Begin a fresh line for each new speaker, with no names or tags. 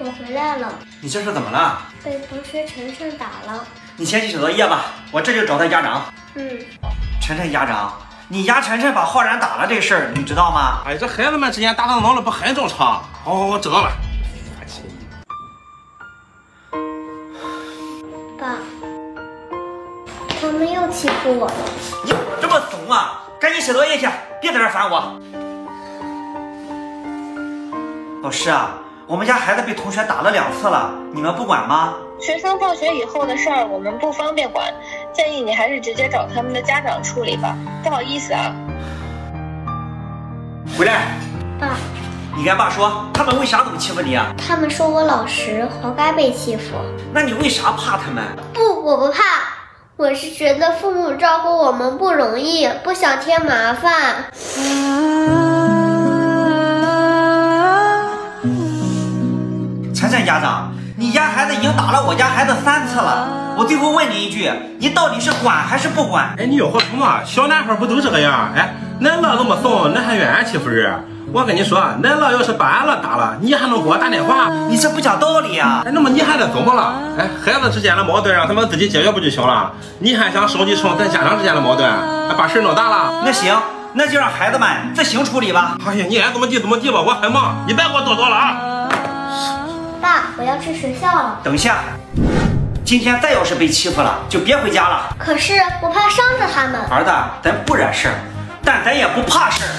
我回来了，
你这是怎么了？
被同学晨晨打了。
你先去写作业吧，我这就找他家长。
嗯，
晨晨家长，你家晨晨把浩然打了这事儿，你知道吗？
哎，这孩子们之间打打闹闹的不很正常？好好我，知道了。
爸，他们又欺负我了。
你怎么这么怂啊？赶紧写作业去，别在这儿烦我。老师啊，我们家孩子被同学打了两次了，你们不管吗？
学生放学以后的事儿，我们不方便管，建议你还是直接找他们的家长处理吧。不好意思啊。
回来，
爸，
你跟爸说，他们为啥这么欺负你啊？
他们说我老实，活该被欺负。
那你为啥怕他们？
不，我不怕，我是觉得父母照顾我们不容易，不想添麻烦。
晨家长，你家孩子已经打了我家孩子三次了，我最后问你一句，你到底是管还是不管？
哎，你要说什么？小男孩不都这个样？哎，恁乐那么怂，恁还怨俺欺负人？我跟你说，恁乐要是把俺乐打了，你还能给我打电话？
你这不讲道理啊、
哎，那么你还得怎么了？哎，孩子之间的矛盾让他们自己解决不就行了？你还想升级成咱家长之间的矛盾，还把事儿弄大了？
那行，那就让孩子们自行处理吧。
哎呀，你爱怎么地怎么地吧，我很忙，你别给我叨叨了啊！
爸，我要去学校了。
等一下，今天再要是被欺负了，就别回家了。
可是我怕伤着他们。
儿子，咱不惹事儿，但咱也不怕事儿。